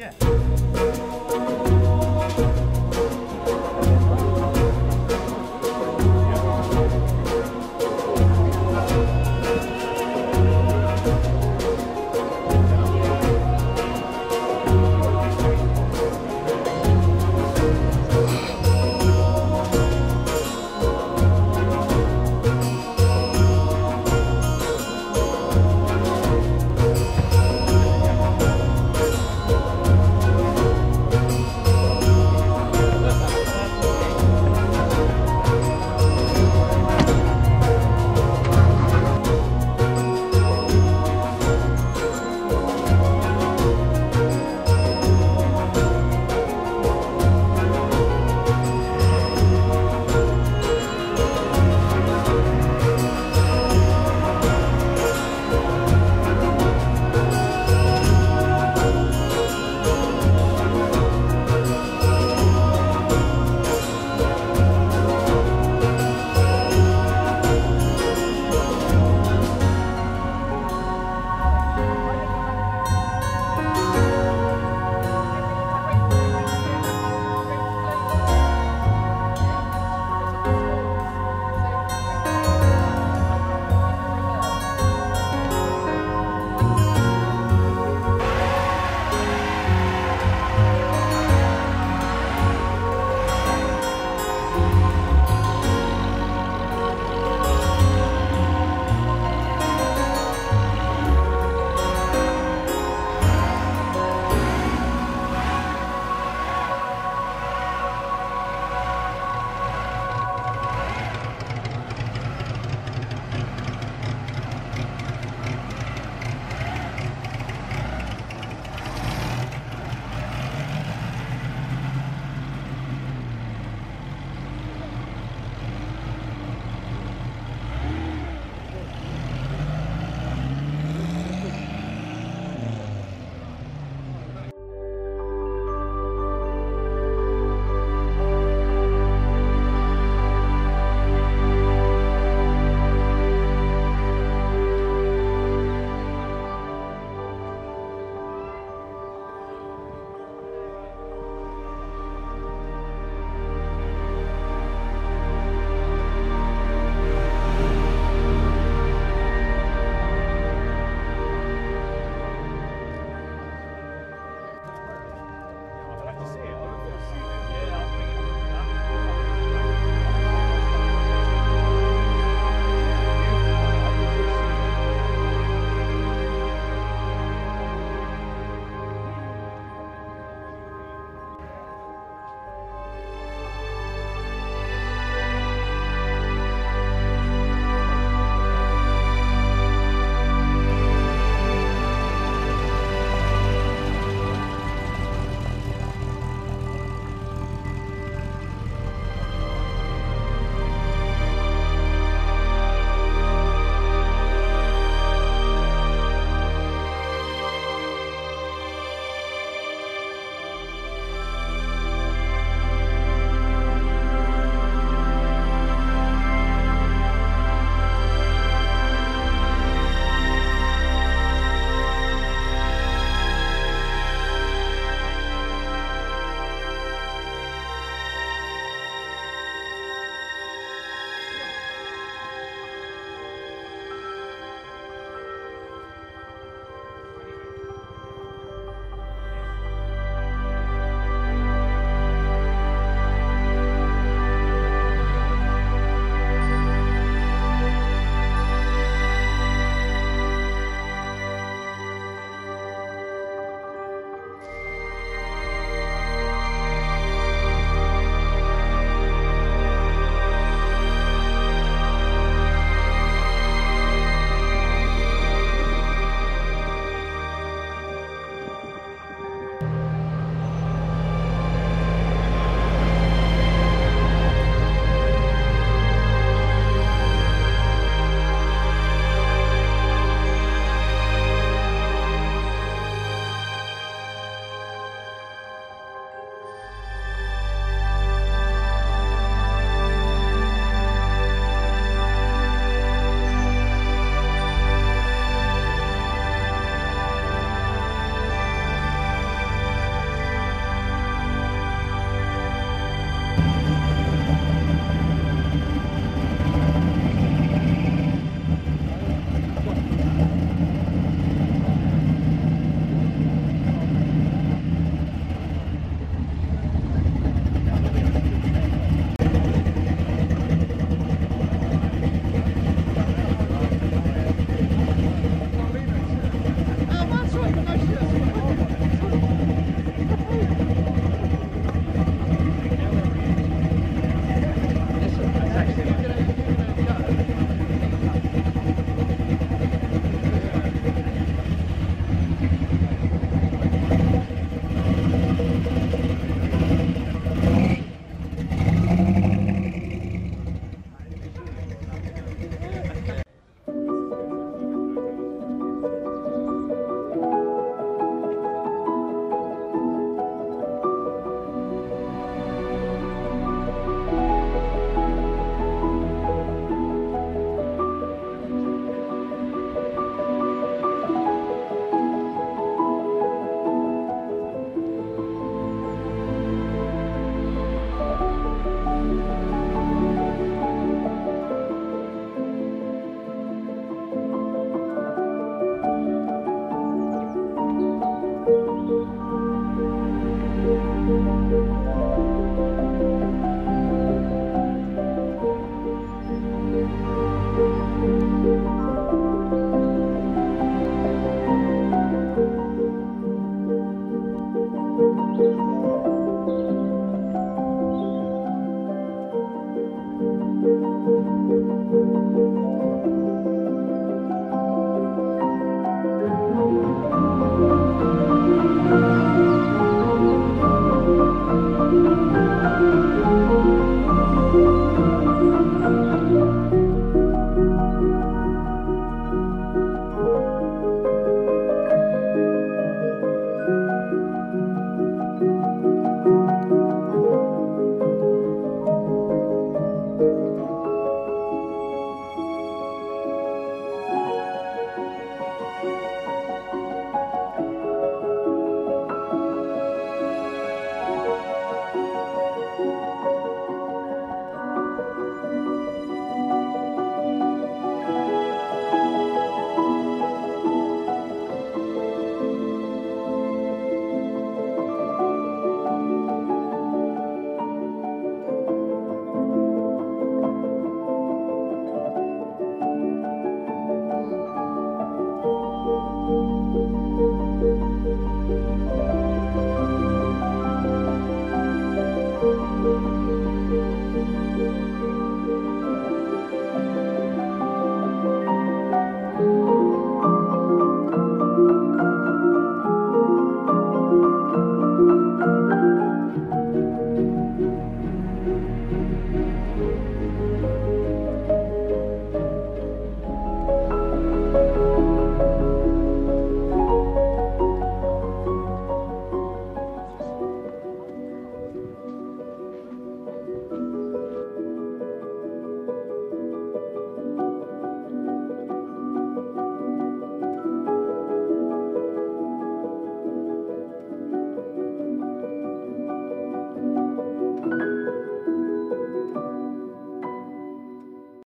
Yeah.